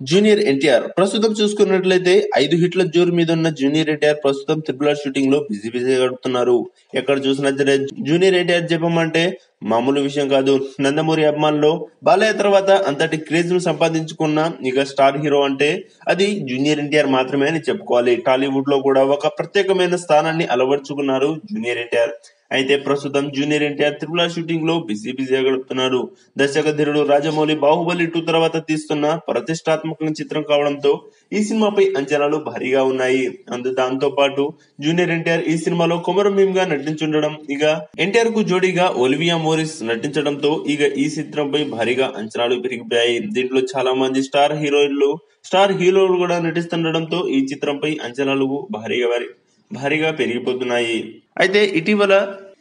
Junior NTR. ప్రస్తుతం చూసుకున్నట్లయితే ఐదు హిట్ల జోరు మీద ఉన్న జూనియర్ ఎన్టీఆర్ ప్రస్తుతం త్రిబుల్ ఆర్ షూటింగ్లో బిజీ బిజీ గడుపుతున్నారు. ఎక్కడ చూసినా సరే జూనియర్ ఎన్టీఆర్ జపం అంటే మామూలు విషయం కాదు. నందమూరి అభిమానులు బాలయ్య తర్వాత అంతటి క్రేజ్ను సంపాదించుకున్న ఇక స్టార్ హీరో అంటే అది జూనియర్ ఎన్టీఆర్ మాత్రమే అని చెప్పుకోవాలి. టాలీవుడ్లో కూడా ఒక ప్రత్యేకమైన స్థానాన్ని అలవర్చుకున్నారు జూనియర్ ఎన్టీఆర్. అయితే ప్రస్తుతం జూనియర్ ఎన్టీఆర్ త్రిపుల షూటింగ్లో బిజీ బిజీగా గడుపుతున్నారు. దర్శకధీరుడు రాజమౌళి బాహుబలి టూ తర్వాత తీస్తున్న ప్రతిష్టాత్మక చిత్రం కావడంతో ఈ సినిమాపై అంచనాలు భారీగా ఉన్నాయి. అందు దాంతో పాటు జూనియర్ ఎన్టీఆర్ ఈ సినిమాలో కుమరం భీమ్గా నటించుండడం ఇక ఎన్టీఆర్కు జోడీగా ఒలివియా మోరిస్ నటించడంతో ఇక ఈ చిత్రంపై భారీగా అంచనాలు పెరిగిపోయాయి. దీంట్లో చాలా మంది స్టార్ హీరోయిన్లు స్టార్ హీరోలు కూడా నటిస్తుండడంతో ఈ చిత్రంపై అంచనాలు భారీగా భారీగా పెరిగిపోతున్నాయి. అయితే ఇటీవల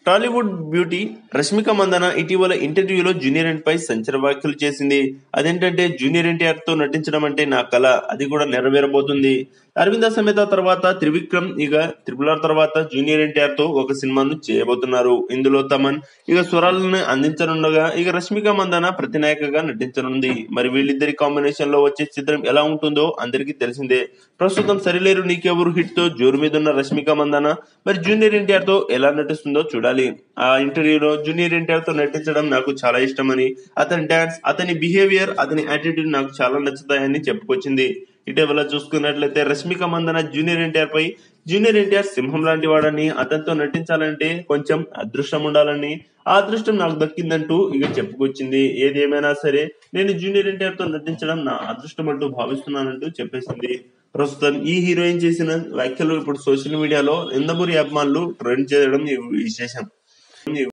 టాలీవుడ్ బ్యూటీ రష్మిక మందన ఇటీవల ఇంటర్వ్యూలో జూనియర్ ఎన్ పై సంచర వ్యాఖ్యలు చేసింది. అదేంటంటే జూనియర్ ఎన్టీఆర్తో నటించడం అంటే నా కళ అది కూడా నెరవేరబోతుంది. అరవింద సమేత తర్వాత త్రివిక్రమ్ ఇక త్రిపుల్ ఆర్ తర్వాత జూనియర్ ఎన్టీఆర్తో ఒక సినిమాను చేయబోతున్నారు. ఇందులో తమన్ ఇక స్వరాలను అందించనుండగా ఇక రష్మిక మందన ప్రతినాయకగా నటించనుంది. మరి వీళ్ళిద్దరి కాంబినేషన్లో వచ్చే చిత్రం ఎలా ఉంటుందో అందరికీ తెలిసిందే. ప్రస్తుతం సరిలేరు నీకెవరు హిట్తో జోరు మీద ఉన్న రష్మిక మందన మరి జూనియర్ ఎన్టీఆర్తో ఎలా నటిస్తుందో చూడాలి. ఆ ఇంటర్వ్యూలో జూనియర్ ఎన్టీఆర్తో నటించడం నాకు చాలా ఇష్టమని అతని డాన్స్ అతని బిహేవియర్ అతని యాటిట్యూడ్ నాకు చాలా నచ్చుతాయని చెప్పుకొచ్చింది. ఇటీవల చూసుకున్నట్లయితే రష్మిక మందన జూనియర్ ఎన్టీఆర్ పై జూనియర్ ఎన్టీఆర్ సింహం లాంటి వాడని అతనితో నటించాలంటే కొంచెం అదృష్టం ఉండాలని ఆ అదృష్టం నాకు దక్కిందంటూ ఇక చెప్పుకొచ్చింది. ఏది ఏమైనా సరే నేను జూనియర్ ఎన్టీఆర్తో నటించడం నా అదృష్టం అంటూ భావిస్తున్నానంటూ చెప్పేసింది. ప్రస్తుతం ఈ హీరోయిన్ చేసిన వ్యాఖ్యలు ఇప్పుడు సోషల్ మీడియాలో ఇందమూరి అభిమానులు ట్రెండ్ చేయడం విశేషం.